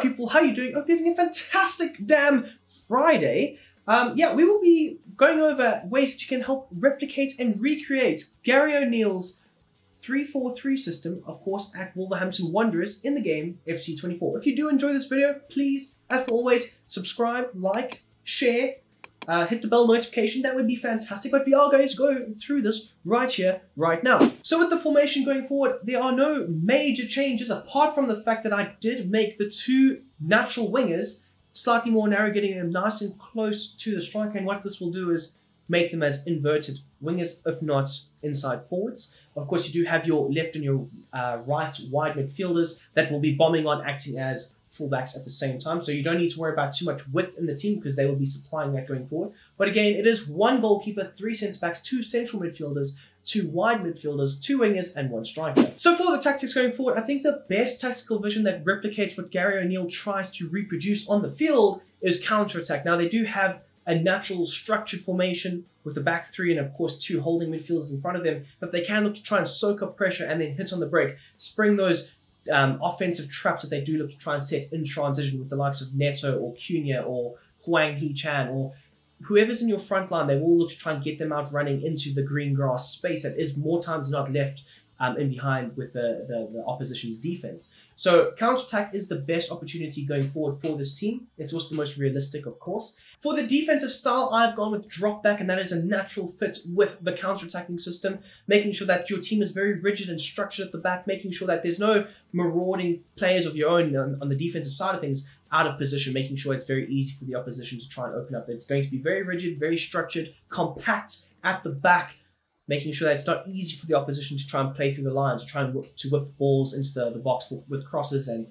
People, how are you doing? Hope you're having a fantastic damn Friday. Um, yeah, we will be going over ways that you can help replicate and recreate Gary O'Neil's 343 system, of course, at Wolverhampton Wanderers in the game FC24. If you do enjoy this video, please, as always, subscribe, like, share, uh, hit the bell notification. That would be fantastic. But we are going to go through this right here, right now. So with the formation going forward, there are no major changes apart from the fact that I did make the two natural wingers slightly more narrow, getting them nice and close to the striker. And what this will do is make them as inverted wingers, if not inside forwards. Of course, you do have your left and your uh, right wide midfielders that will be bombing on, acting as fullbacks at the same time. So you don't need to worry about too much width in the team because they will be supplying that going forward. But again, it is one goalkeeper, three centre backs, two central midfielders, two wide midfielders, two wingers, and one striker. So for the tactics going forward, I think the best tactical vision that replicates what Gary O'Neil tries to reproduce on the field is counter-attack. Now they do have a natural structured formation with the back three and of course two holding midfielders in front of them, but they can look to try and soak up pressure and then hit on the break, spring those um, offensive traps that they do look to try and set in transition with the likes of Neto or Cunha or Hwang Hee-chan or whoever's in your front line, they will look to try and get them out running into the green grass space. That is more times not left um, in behind with the, the, the opposition's defense. So counter-attack is the best opportunity going forward for this team. It's also the most realistic, of course. For the defensive style, I've gone with drop back, and that is a natural fit with the counter-attacking system, making sure that your team is very rigid and structured at the back, making sure that there's no marauding players of your own on, on the defensive side of things out of position, making sure it's very easy for the opposition to try and open up. It's going to be very rigid, very structured, compact at the back, making sure that it's not easy for the opposition to try and play through the lines, to try and whip, to whip balls into the, the box with crosses and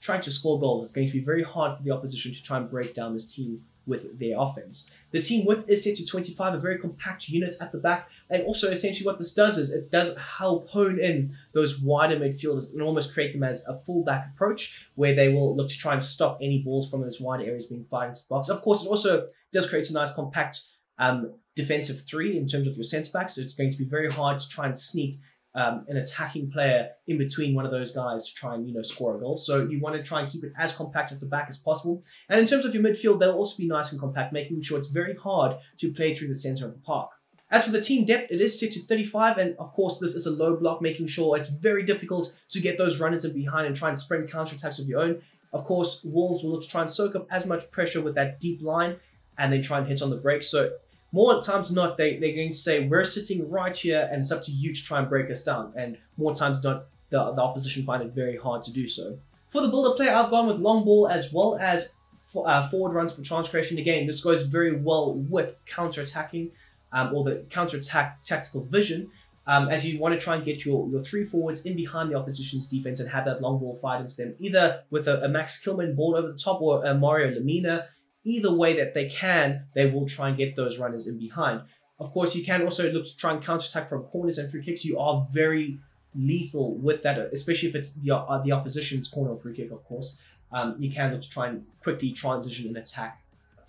trying to score goals. It's going to be very hard for the opposition to try and break down this team with their offense. The team width is set to 25, a very compact unit at the back, and also essentially what this does is it does help hone in those wider midfielders and almost create them as a fullback approach where they will look to try and stop any balls from those wide areas being fired into the box. Of course, it also does create a nice compact um, defensive three in terms of your centre backs, so it's going to be very hard to try and sneak um, an attacking player in between one of those guys to try and you know score a goal. So you want to try and keep it as compact at the back as possible. And in terms of your midfield, they'll also be nice and compact, making sure it's very hard to play through the centre of the park. As for the team depth, it is set to 35, and of course, this is a low block, making sure it's very difficult to get those runners in behind and try and sprint counter attacks of your own. Of course, Wolves will look to try and soak up as much pressure with that deep line and then try and hit on the break. So more times than not, they, they're going to say, we're sitting right here and it's up to you to try and break us down. And more times than not, the, the opposition find it very hard to do so. For the build-up play, I've gone with long ball as well as uh, forward runs for chance creation. Again, this goes very well with counter-attacking um, or the counter-attack tactical vision. Um, as you want to try and get your, your three forwards in behind the opposition's defense and have that long ball fight into them, either with a, a Max Kilman ball over the top or a Mario Lemina either way that they can, they will try and get those runners in behind. Of course, you can also look to try and counter-attack from corners and free kicks. You are very lethal with that, especially if it's the, uh, the opposition's corner or free kick, of course. Um, you can look to try and quickly transition and attack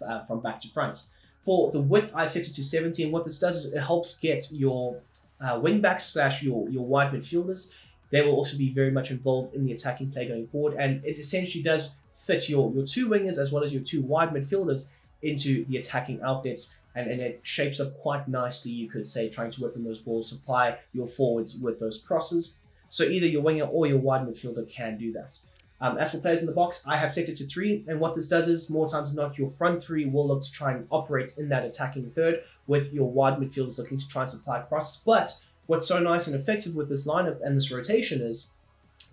uh, from back to front. For the width, I've set it to 70, and what this does is it helps get your uh, wing backs slash your, your wide midfielders. They will also be very much involved in the attacking play going forward, and it essentially does fit your, your two wingers as well as your two wide midfielders into the attacking outlets and, and it shapes up quite nicely, you could say, trying to in those balls, supply your forwards with those crosses. So either your winger or your wide midfielder can do that. Um, as for players in the box, I have set it to three, and what this does is, more times than not, your front three will look to try and operate in that attacking third, with your wide midfielders looking to try and supply crosses. But what's so nice and effective with this lineup and this rotation is,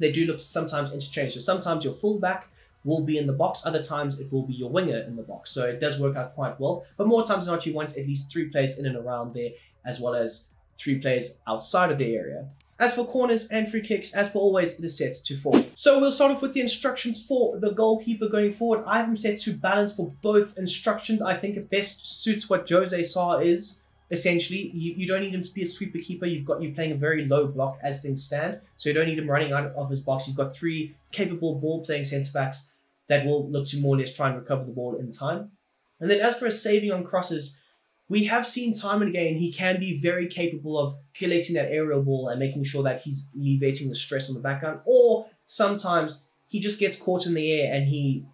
they do look to sometimes interchange. So sometimes your fullback will be in the box. Other times it will be your winger in the box. So it does work out quite well. But more times than not, you want at least three players in and around there, as well as three players outside of the area. As for corners and free kicks, as for always, it is set to four. So we'll start off with the instructions for the goalkeeper going forward. I have them set to balance for both instructions. I think it best suits what Jose Sa is. Essentially, you, you don't need him to be a sweeper keeper. You've got you playing a very low block as things stand. So you don't need him running out of his box. You've got three capable ball playing centre backs that will look to more or less try and recover the ball in time. And then as for his saving on crosses, we have seen time and again he can be very capable of collating that aerial ball and making sure that he's alleviating the stress on the background. Or sometimes he just gets caught in the air and he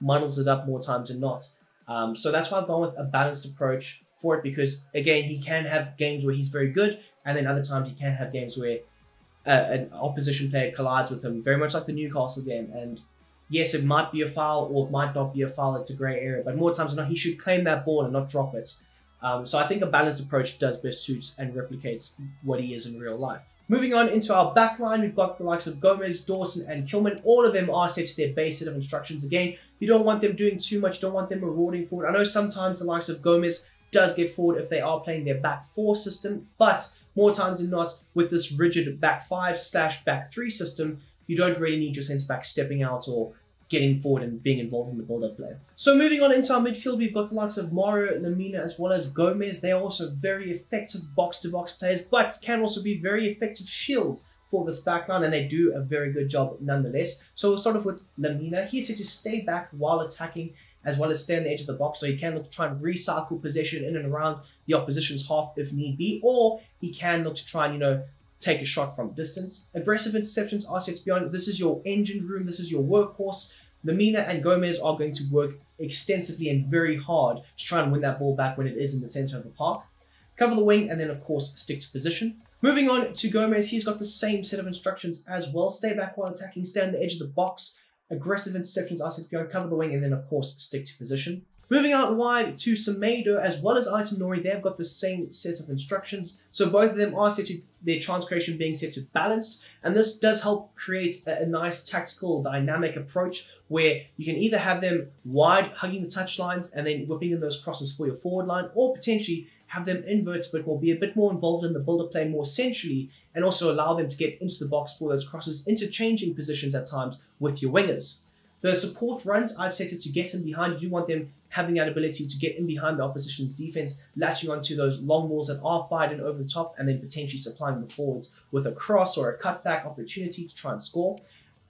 muddles it up more times than not. Um, so that's why I've gone with a balanced approach for it because again he can have games where he's very good and then other times he can have games where uh, an opposition player collides with him, very much like the Newcastle game. And yes, it might be a foul or it might not be a foul. It's a grey area, but more times than not, he should claim that ball and not drop it. Um, so I think a balanced approach does best suits and replicates what he is in real life. Moving on into our back line, we've got the likes of Gomes, Dawson, and Kilman. All of them are set to their base set of instructions. Again, you don't want them doing too much. You don't want them marauding forward. I know sometimes the likes of Gomes does get forward if they are playing their back four system, but more times than not, with this rigid back five slash back three system, you don't really need your centre back stepping out or getting forward and being involved in the build-up play. So moving on into our midfield, we've got the likes of Mario, Lemina, as well as Gomes. They are also very effective box-to-box -box players, but can also be very effective shields for this backline, and they do a very good job nonetheless. So we'll start off with Lemina. He's set to stay back while attacking, as well as stay on the edge of the box, so he can look to try and recycle possession in and around the opposition's half if need be, or he can look to try and, you know, take a shot from distance. Aggressive interceptions set to. This is your engine room. This is your workhorse. Lemina and Gomes are going to work extensively and very hard to try and win that ball back when it is in the center of the park. Cover the wing and then, of course, stick to position. Moving on to Gomes, he's got the same set of instructions as well. Stay back while attacking, stay on the edge of the box. Aggressive interceptions are set to be. Cover the wing and then, of course, stick to position. Moving out wide to Semedo as well as Aït-Nouri, they've got the same set of instructions. So both of them are set to their chance creation being set to balanced, and this does help create a, a, nice tactical dynamic approach where you can either have them wide hugging the touch lines and then whipping in those crosses for your forward line, or potentially have them invert bit more, be a bit more involved in the build-up play more centrally, and also allow them to get into the box for those crosses, interchanging positions at times with your wingers. The support runs, I've set it to get in behind. You want them having that ability to get in behind the opposition's defense, latching onto those long balls that are fired in over the top, and then potentially supplying the forwards with a cross or a cutback opportunity to try and score.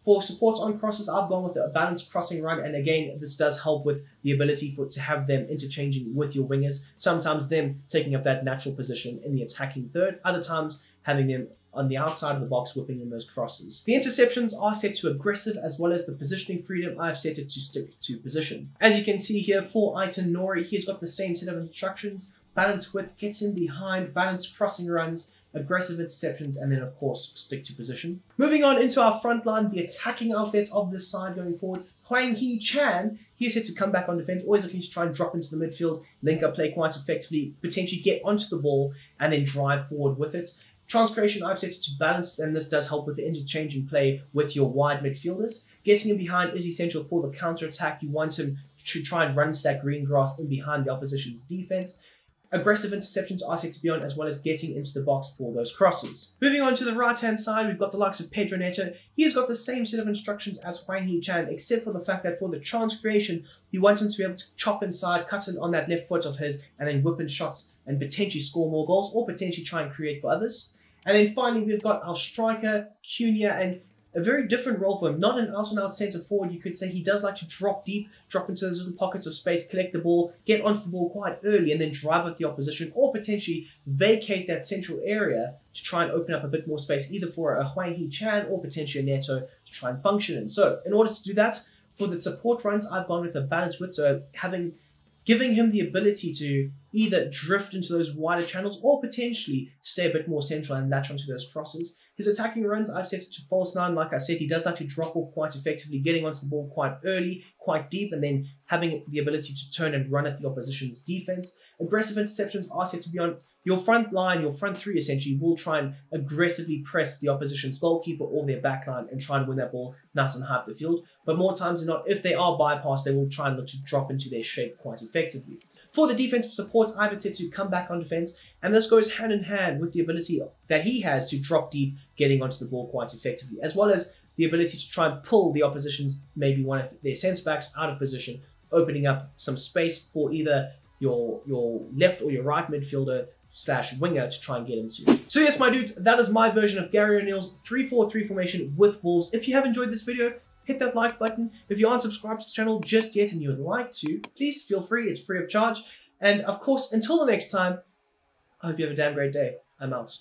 For supports on crosses, I've gone with a balanced crossing run, and again, this does help with the ability for to have them interchanging with your wingers. Sometimes them taking up that natural position in the attacking third, other times having them on the outside of the box whipping in those crosses. The interceptions are set to aggressive as well as the positioning freedom I've set it to stick to position. As you can see here for Aït-Nouri, he's got the same set of instructions, balanced width, gets in behind, balanced crossing runs, aggressive interceptions, and then of course stick to position. Moving on into our front line, the attacking outlets of this side going forward. Hwang Hee Chan, he's set to come back on defense, always looking to try and drop into the midfield, link up play quite effectively, potentially get onto the ball, and then drive forward with it. Chance creation I've set to balance, and this does help with the interchange interchanging play with your wide midfielders. Getting him behind is essential for the counter attack. You want him to try and run into that green grass in behind the opposition's defense. Aggressive interceptions are set to be on, as well as getting into the box for those crosses. Moving on to the right-hand side, we've got the likes of Pedro Neto. He has got the same set of instructions as Hwang Hee Chan, except for the fact that for the chance creation, you want him to be able to chop inside, cut in on that left foot of his, and then whip in shots and potentially score more goals, or potentially try and create for others. And then finally, we've got our striker, Cunha, and a very different role for him. Not an out-and-out centre forward, you could say. He does like to drop deep, drop into those little pockets of space, collect the ball, get onto the ball quite early, and then drive at the opposition, or potentially vacate that central area to try and open up a bit more space, either for a Hwang Hee Chan or potentially a Neto to try and function in. So, in order to do that, for the support runs, I've gone with a balanced width, so having giving him the ability to either drift into those wider channels or potentially stay a bit more central and latch onto those crosses. His attacking runs, I've set it to false nine. Like I said, he does like to drop off quite effectively, getting onto the ball quite early, quite deep, and then having the ability to turn and run at the opposition's defense. Aggressive interceptions are set to be on your front line, your front three essentially will try and aggressively press the opposition's goalkeeper or their back line and try and win that ball nice and high up the field. But more times than not, if they are bypassed, they will try and look to drop into their shape quite effectively. For the defensive support, Ivan to come back on defense, and this goes hand in hand with the ability that he has to drop deep, getting onto the ball quite effectively, as well as the ability to try and pull the opposition's maybe one of their sense backs out of position, opening up some space for either your your left or your right midfielder slash winger to try and get into. So yes, my dudes, that is my version of Gary O'Neil's 3-4-3 formation with Wolves. If you have enjoyed this video, hit that like button. If you aren't subscribed to the channel just yet and you would like to, please feel free. It's free of charge. And of course, until the next time, I hope you have a damn great day. I'm out.